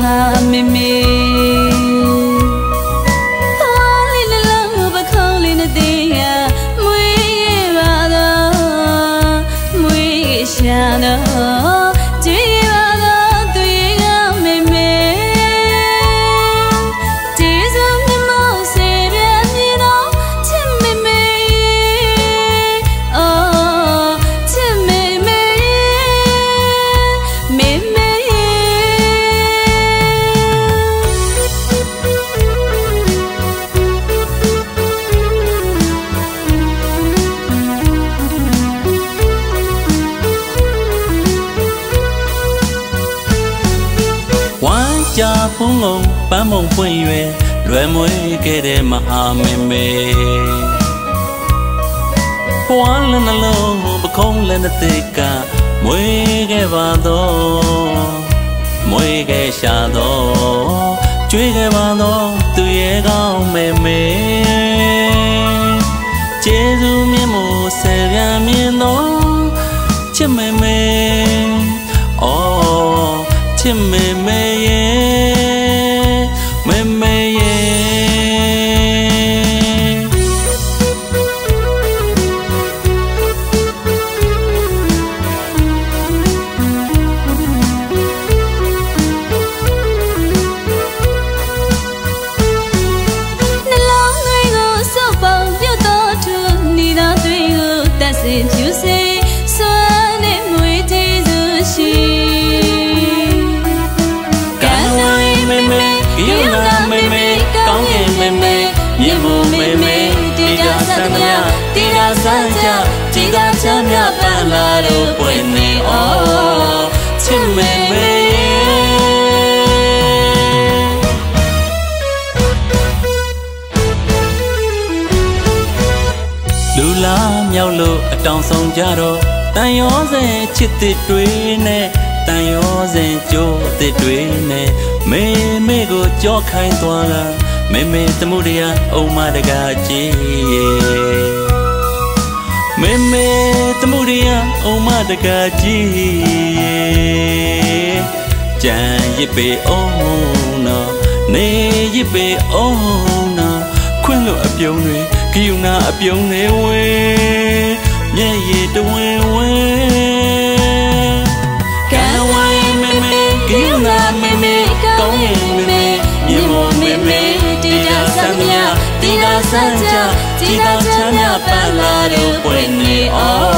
ဟာ မ်းကြဖုံးလုံးပန်းမုံပွင့်ရွယ်လွယ်မွေးခဲ့တဲ့မဟာမင်းမေဘဝလည်းနှလုံးပခုံးလည်းနှသိကမွေးခဲ့ပါတော့မွေးခဲ့ရှာတော့ကျွေးခဲ့ပါတော့သူရဲ့ကောင်းမေမေကျေးဇူးမြတ်မို့ဆယ်ပြန်မြင်တော့ချစ်မေမေအော်ချစ်မေ ဂိယနာမေမေကောင်းကင်မေမေမြင့်ဖို့မေမေတိတာသတ်မြတိတာစံကြတိတာချမ်းမြပန်းလာတော့ပွင့်နေအော်ချစ်မေမေလူလာမြောက်လို့အတောင်ဆုံးကြတော့တန်ရောစင်ချစ်တစ်တွေနဲ့တန်ရောစင်ကြိုးတစ်တွေနဲ့ မေမေကိုကြောခိုင်းသွားတာမေမေသမှုတရားအုံမတကားကြီးမေမေသမှုတရားအုံမတကားကြီးကြံရစ်ပေအောင်နော်နေရစ်ပေအောင်နော်ခွင့်လို့အပြုံးတွေဂိယူနာအပြုံးတွေဝဲမျက်ရည်တဝင်းဝဲ တိတာဆန်းကြတိတာချမ်းမြပန်းလာတော့ပွင့်နေအော်ချ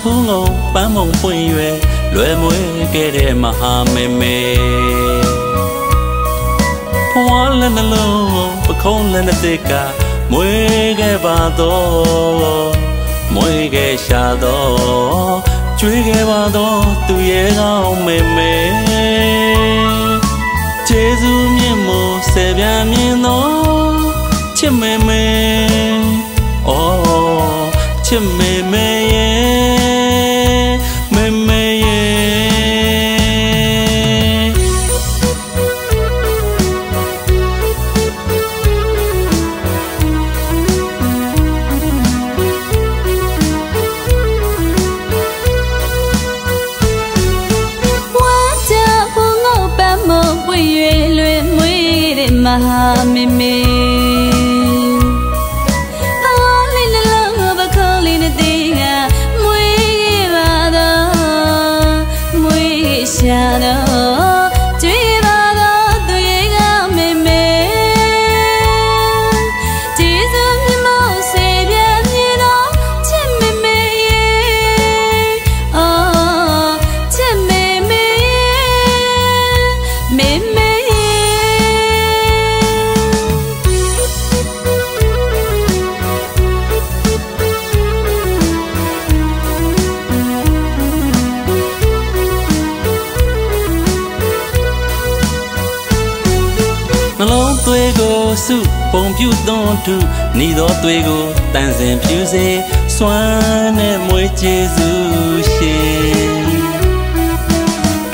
ဖုံးလုံးပန်းမုံပွင့်ရွယ်လွယ်မွေးခဲ့တဲ့မဟာမေမေဘဝလည်းနှလုံးပခုံးလည်းနှသိကမွေးခဲ့ပါတော့မွေးခဲ့ရှာတော့ကျွေးခဲ့ပါတော့သူရဲ့ကောင်းမေမေကျေးဇူးမြင့်မို့ဆယ်ပြန်မြင်တော့ချစ်မေမေအော်ချစ်မေမေရဲ့ တဲ့မ စုပုံပြုသွန်ထုဤသောသွေးကိုတန်စင်ဖြူစေစွမ်းနဲ့မွေးကျေစုရှင်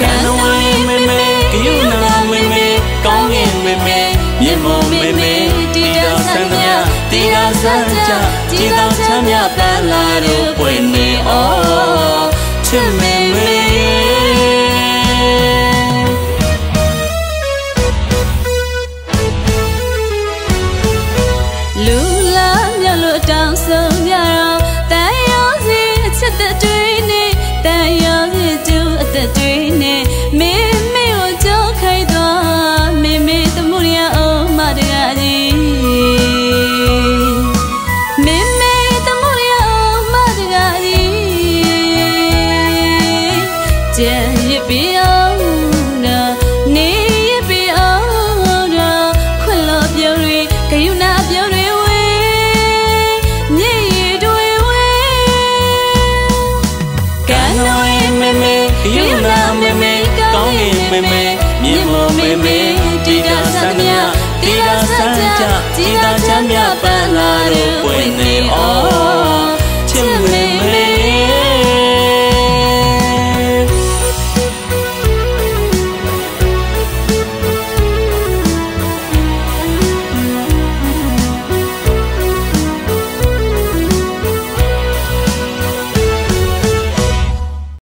ကံဝေးမေမေကယူနာမေမေကောင်းငင်မေမေမြေမုံမေမေတီတာဆန်းမြတီတာဆန်းကြကြည်သာချမ်းမြပန်းလာတို့ပွင့်နေအောချစ်မေမေ